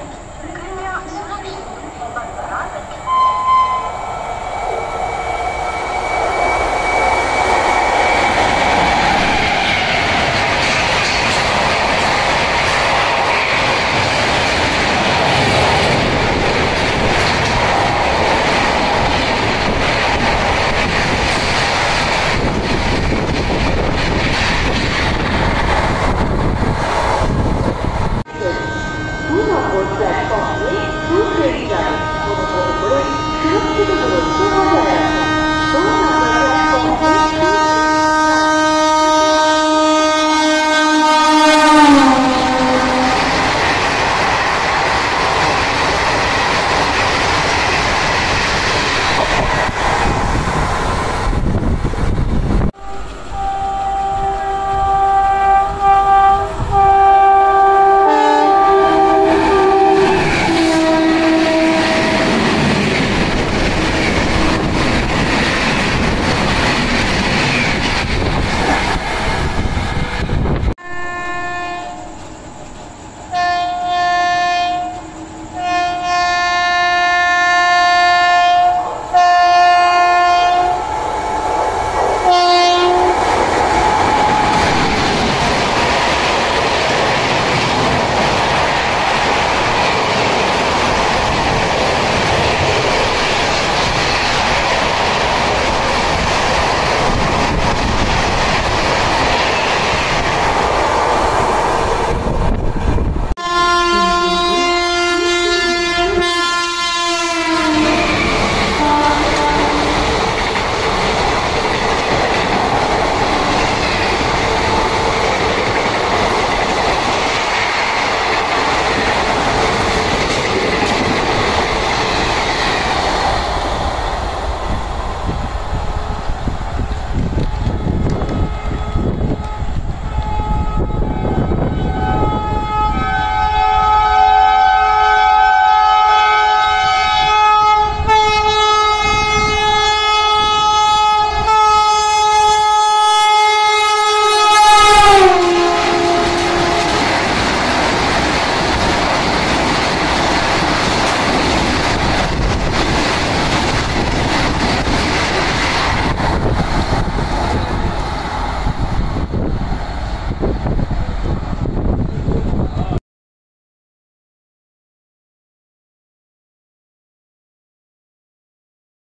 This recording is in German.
Können wir